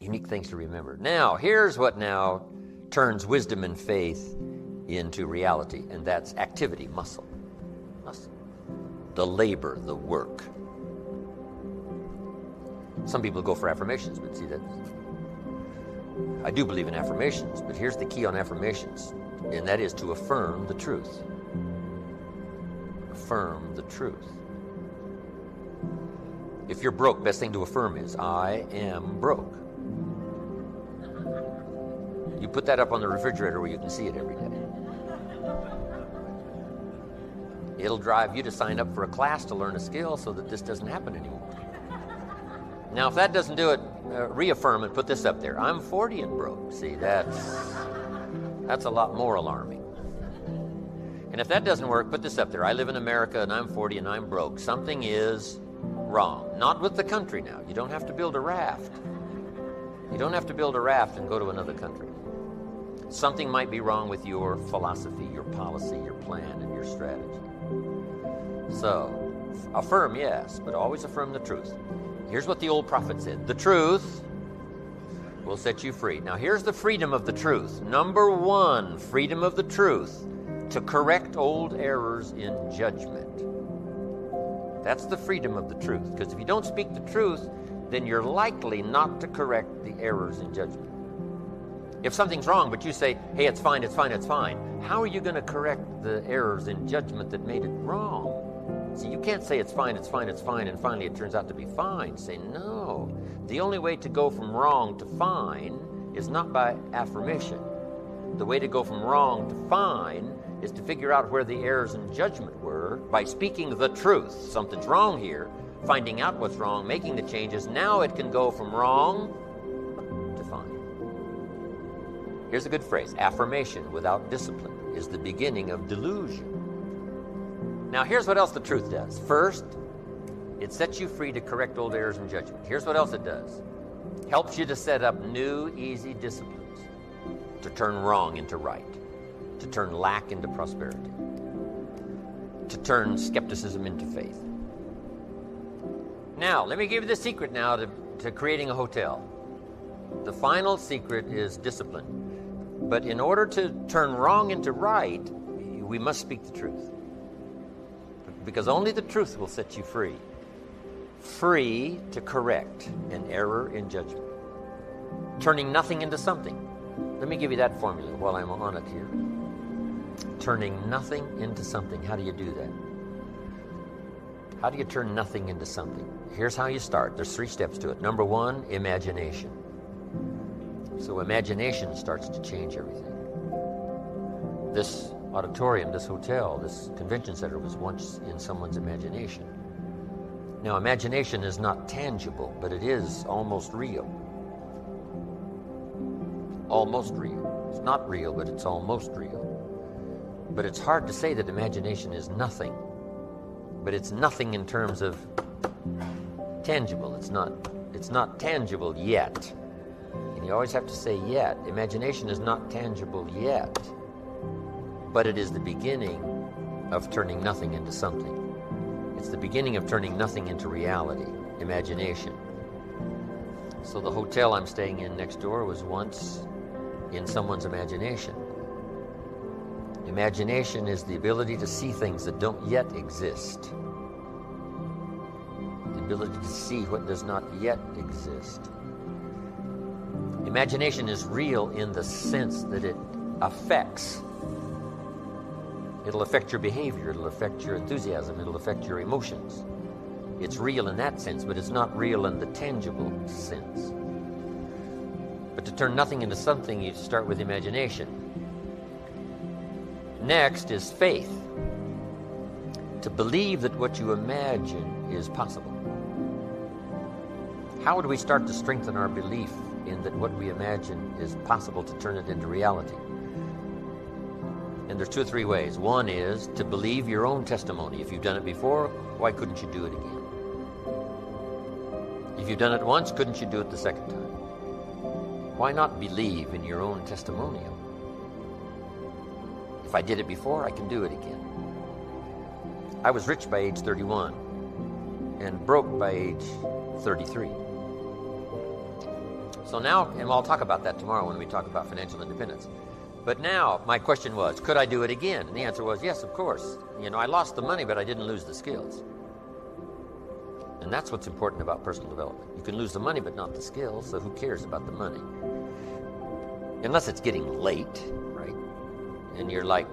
Unique things to remember. Now, here's what now turns wisdom and faith into reality, and that's activity, muscle. Muscle. The labor, the work. Some people go for affirmations, but see that I do believe in affirmations, but here's the key on affirmations, and that is to affirm the truth. Affirm the truth. If you're broke, best thing to affirm is I am broke. You put that up on the refrigerator where you can see it every day. It'll drive you to sign up for a class to learn a skill so that this doesn't happen anymore. Now, if that doesn't do it, uh, reaffirm and put this up there. I'm 40 and broke. See, that's that's a lot more alarming. And if that doesn't work, put this up there. I live in America and I'm 40 and I'm broke. Something is wrong. Not with the country now. You don't have to build a raft. You don't have to build a raft and go to another country. Something might be wrong with your philosophy, your policy, your plan, and your strategy. So, affirm, yes, but always affirm the truth. Here's what the old prophet said The truth will set you free. Now, here's the freedom of the truth. Number one, freedom of the truth to correct old errors in judgment. That's the freedom of the truth. Because if you don't speak the truth, then you're likely not to correct the errors in judgment. If something's wrong, but you say, hey, it's fine, it's fine, it's fine, how are you going to correct the errors in judgment that made it wrong? See, you can't say it's fine, it's fine, it's fine, and finally it turns out to be fine. Say, no. The only way to go from wrong to fine is not by affirmation. The way to go from wrong to fine is to figure out where the errors in judgment were by speaking the truth. Something's wrong here, finding out what's wrong, making the changes. Now it can go from wrong Here's a good phrase affirmation without discipline is the beginning of delusion. Now, here's what else the truth does. First, it sets you free to correct old errors in judgment. Here's what else it does helps you to set up new, easy disciplines to turn wrong into right, to turn lack into prosperity, to turn skepticism into faith. Now, let me give you the secret now to, to creating a hotel. The final secret is discipline. But in order to turn wrong into right, we must speak the truth because only the truth will set you free. Free to correct an error in judgment, turning nothing into something. Let me give you that formula while I'm on it here. Turning nothing into something. How do you do that? How do you turn nothing into something? Here's how you start. There's three steps to it. Number one, imagination. So imagination starts to change everything. This auditorium, this hotel, this convention center was once in someone's imagination. Now, imagination is not tangible, but it is almost real. Almost real. It's not real, but it's almost real. But it's hard to say that imagination is nothing. But it's nothing in terms of tangible. It's not it's not tangible yet. You always have to say yet. Imagination is not tangible yet but it is the beginning of turning nothing into something. It's the beginning of turning nothing into reality, imagination. So the hotel I'm staying in next door was once in someone's imagination. Imagination is the ability to see things that don't yet exist. The ability to see what does not yet exist. Imagination is real in the sense that it affects It'll affect your behavior, it'll affect your enthusiasm, it'll affect your emotions. It's real in that sense, but it's not real in the tangible sense. But to turn nothing into something, you start with imagination. Next is faith. To believe that what you imagine is possible. How do we start to strengthen our belief in that what we imagine is possible to turn it into reality? And there's two or three ways. One is to believe your own testimony. If you've done it before, why couldn't you do it again? If you've done it once, couldn't you do it the second time? Why not believe in your own testimonial? If I did it before, I can do it again. I was rich by age 31 and broke by age 33. So now, and I'll talk about that tomorrow when we talk about financial independence. But now, my question was, could I do it again? And the answer was, yes, of course. You know, I lost the money, but I didn't lose the skills. And that's what's important about personal development. You can lose the money, but not the skills, so who cares about the money? Unless it's getting late, right? And you're like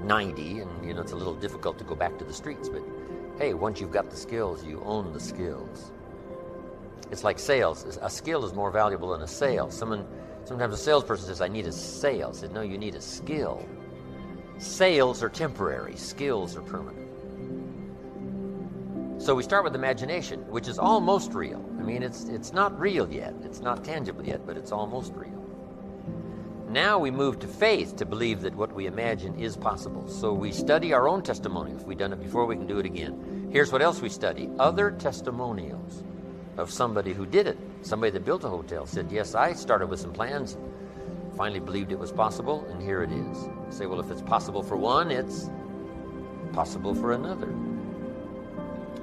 90, and, you know, it's a little difficult to go back to the streets, but hey, once you've got the skills, you own the skills. It's like sales. A skill is more valuable than a sale. Someone, sometimes a salesperson says, I need a sale. I said, no, you need a skill. Sales are temporary, skills are permanent. So we start with imagination, which is almost real. I mean, it's, it's not real yet, it's not tangible yet, but it's almost real. Now we move to faith to believe that what we imagine is possible. So we study our own testimony. If we've done it before, we can do it again. Here's what else we study other testimonials of somebody who did it. Somebody that built a hotel said, Yes, I started with some plans, finally believed it was possible, and here it is. Say, Well, if it's possible for one, it's possible for another.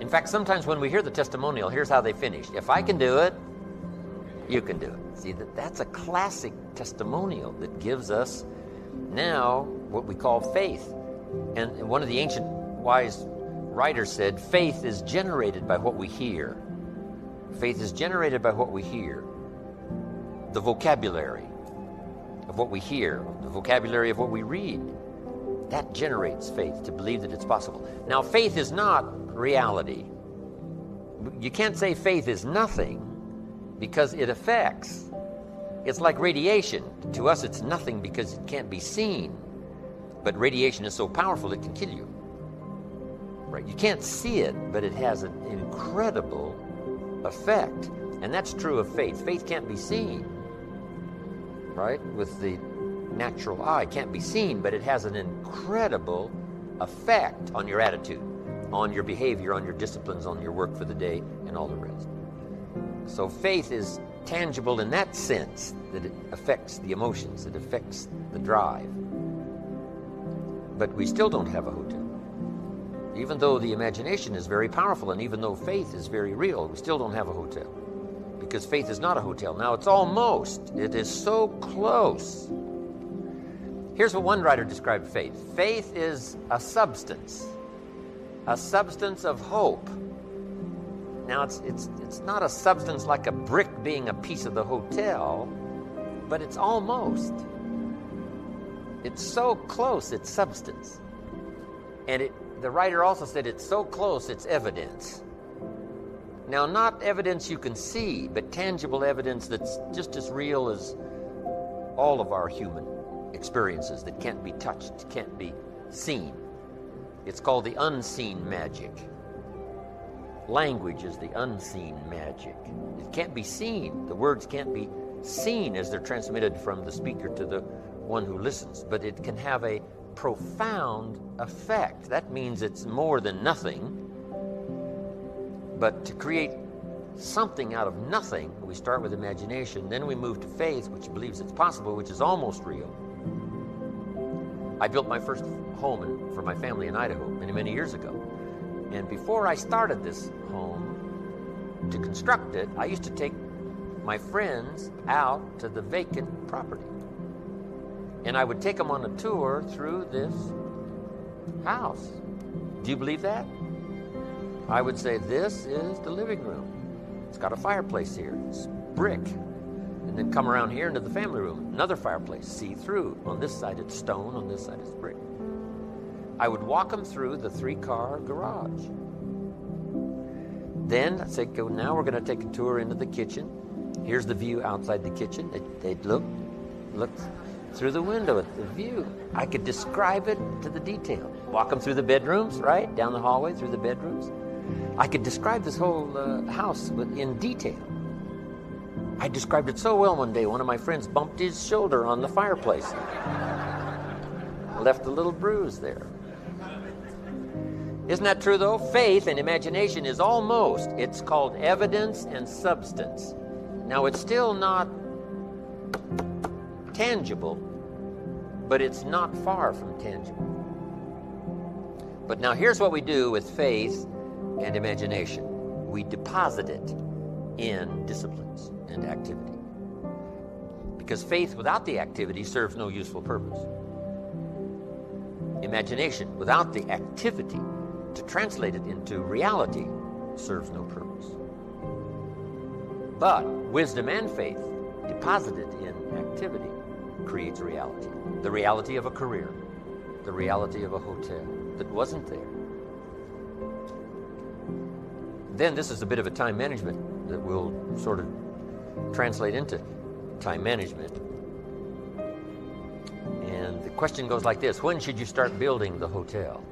In fact, sometimes when we hear the testimonial, here's how they finished If I can do it, you can do it. See, that, that's a classic testimonial that gives us now what we call faith. And one of the ancient wise writers said, faith is generated by what we hear. Faith is generated by what we hear. The vocabulary of what we hear, the vocabulary of what we read. That generates faith to believe that it's possible. Now, faith is not reality. You can't say faith is nothing because it affects. It's like radiation. To us, it's nothing because it can't be seen. But radiation is so powerful it can kill you. Right? You can't see it, but it has an incredible effect. And that's true of faith. Faith can't be seen, right? With the natural eye, can't be seen, but it has an incredible effect on your attitude, on your behavior, on your disciplines, on your work for the day, and all the rest. So faith is tangible in that sense that it affects the emotions, it affects the drive. But we still don't have a hotel. Even though the imagination is very powerful and even though faith is very real, we still don't have a hotel. Because faith is not a hotel. Now it's almost, it is so close. Here's what one writer described faith faith is a substance, a substance of hope. Now it's, it's, it's not a substance like a brick being a piece of the hotel, but it's almost. It's so close, it's substance. And it the writer also said it's so close it's evidence. Now, not evidence you can see, but tangible evidence that's just as real as all of our human experiences that can't be touched, can't be seen. It's called the unseen magic. Language is the unseen magic. It can't be seen. The words can't be seen as they're transmitted from the speaker to the one who listens, but it can have a profound effect. That means it's more than nothing. But to create something out of nothing, we start with imagination, then we move to faith, which believes it's possible, which is almost real. I built my first home for my family in Idaho many, many years ago. And before I started this home, to construct it, I used to take my friends out to the vacant property. And I would take them on a tour through this house. Do you believe that? I would say, This is the living room. It's got a fireplace here, it's brick. And then come around here into the family room, another fireplace, see through. On this side it's stone, on this side it's brick. I would walk them through the three car garage. Then I'd say, go, now we're going to take a tour into the kitchen. Here's the view outside the kitchen. They'd, they'd look, look through the window at the view. I could describe it to the detail. Walk them through the bedrooms, right? Down the hallway through the bedrooms. I could describe this whole uh, house in detail. I described it so well one day, one of my friends bumped his shoulder on the fireplace. Left a little bruise there. Isn't that true though? Faith and imagination is almost, it's called evidence and substance. Now, it's still not tangible, but it's not far from tangible. But now here's what we do with faith and imagination we deposit it in disciplines and activity. Because faith without the activity serves no useful purpose. Imagination without the activity to translate it into reality serves no purpose. But wisdom and faith deposited in activity creates reality. The reality of a career, the reality of a hotel that wasn't there. Then this is a bit of a time management that will sort of translate into time management. And the question goes like this When should you start building the hotel?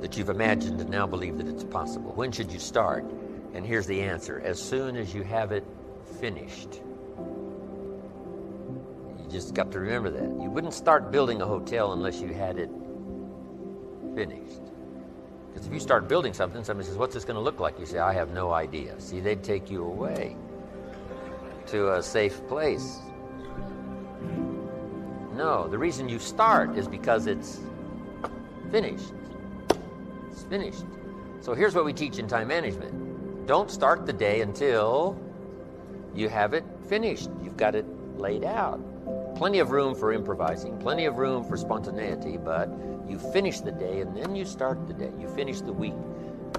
That you've imagined and now believe that it's possible. When should you start? And here's the answer as soon as you have it finished. Just got to remember that. You wouldn't start building a hotel unless you had it finished. Because if you start building something, somebody says, What's this going to look like? You say, I have no idea. See, they'd take you away to a safe place. No, the reason you start is because it's finished. It's finished. So here's what we teach in time management don't start the day until you have it finished. You've got it laid out. Plenty of room for improvising, plenty of room for spontaneity, but you finish the day and then you start the day. You finish the week,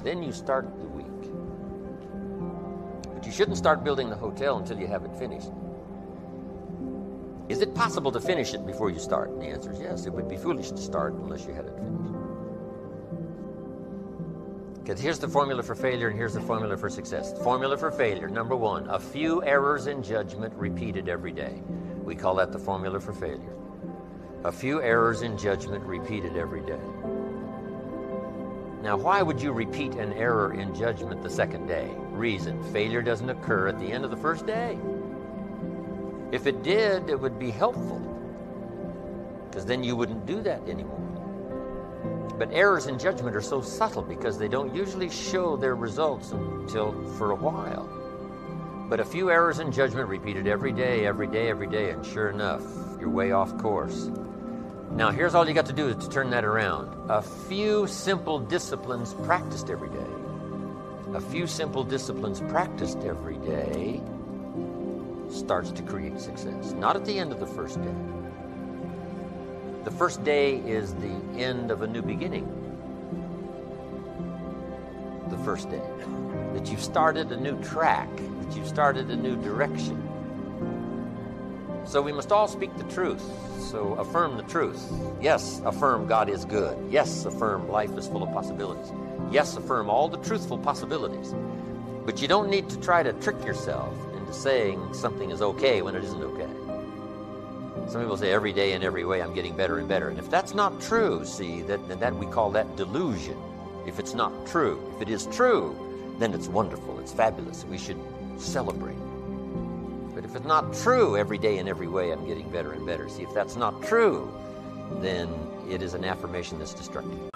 then you start the week. But you shouldn't start building the hotel until you have it finished. Is it possible to finish it before you start? And the answer is yes. It would be foolish to start unless you had it finished. Because here's the formula for failure and here's the formula for success. Formula for failure number one, a few errors in judgment repeated every day. We call that the formula for failure. A few errors in judgment repeated every day. Now, why would you repeat an error in judgment the second day? Reason failure doesn't occur at the end of the first day. If it did, it would be helpful, because then you wouldn't do that anymore. But errors in judgment are so subtle because they don't usually show their results until for a while. But a few errors in judgment repeated every day, every day, every day, and sure enough, you're way off course. Now, here's all you got to do is to turn that around. A few simple disciplines practiced every day. A few simple disciplines practiced every day starts to create success. Not at the end of the first day. The first day is the end of a new beginning. First day. That you've started a new track, that you've started a new direction. So we must all speak the truth. So affirm the truth. Yes, affirm God is good. Yes, affirm life is full of possibilities. Yes, affirm all the truthful possibilities. But you don't need to try to trick yourself into saying something is okay when it isn't okay. Some people say every day in every way I'm getting better and better. And if that's not true, see, that, that we call that delusion. If it's not true. If it is true, then it's wonderful. It's fabulous. We should celebrate. But if it's not true every day in every way I'm getting better and better, see, if that's not true, then it is an affirmation that's destructive.